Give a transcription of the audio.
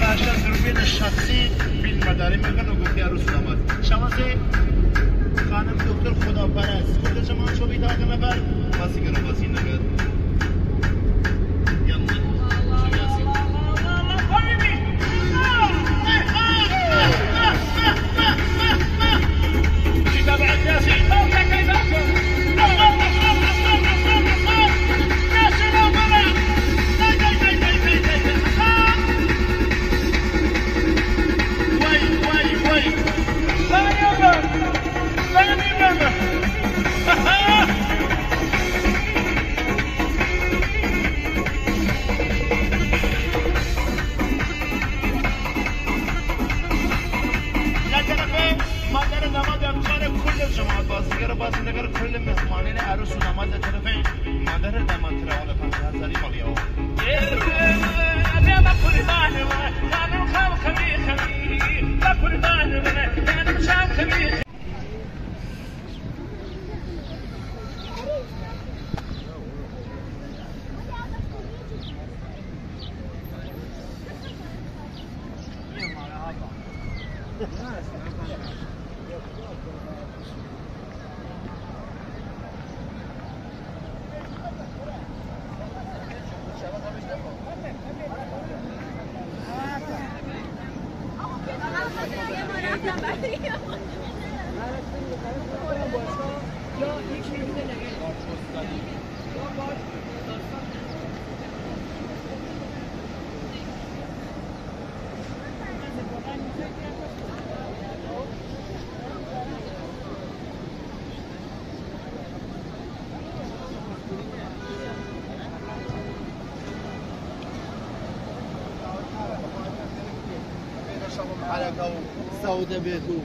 برداشته دوربین شخصی فیلم مداری میگن و گفتی عروس داماد شما سه خانم دکتر خدا پرست خودش ما شو بیتاقه نبر بسی گره بسی نگرد დასმანენ არო სუნამადა ტრფე მადარა დამათრა ოლა ფანტაზარი ყოლიო ابي قربان انا مخاو خمي خمي لا قربان انا مشاو خمي Yeah. 那白天吗？他那个烧特别墅。